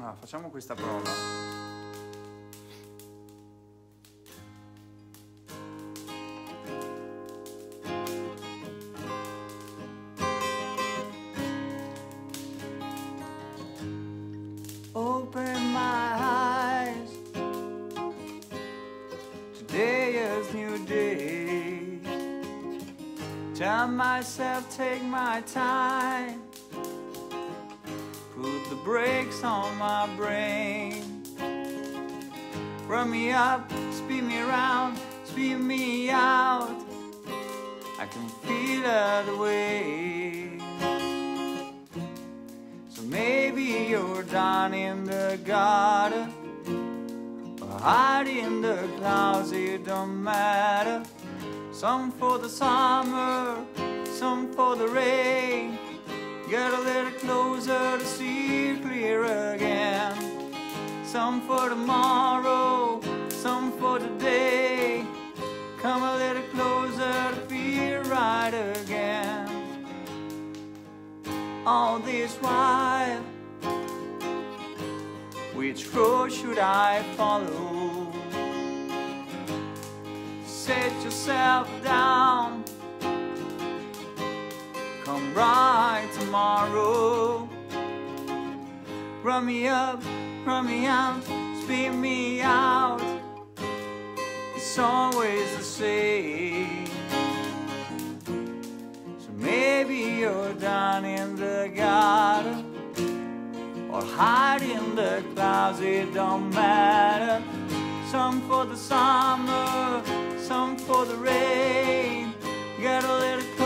Ah, facciamo questa prova. Open my eyes. Today is new day. Tell myself, take my time. The brakes on my brain. Run me up, spin me around, spin me out. I can feel the way. So maybe you're down in the gutter or hide in the clouds. It don't matter. Some for the summer, some for the rain. Get a little closer to see clear again. Some for tomorrow, some for today. Come a little closer to feel right again. All this while, which road should I follow? Set yourself down. Come right tomorrow. Run me up, run me out, spin me out. It's always the same. So maybe you're down in the gutter or hide in the clouds. It don't matter. Some for the summer, some for the rain. Get a little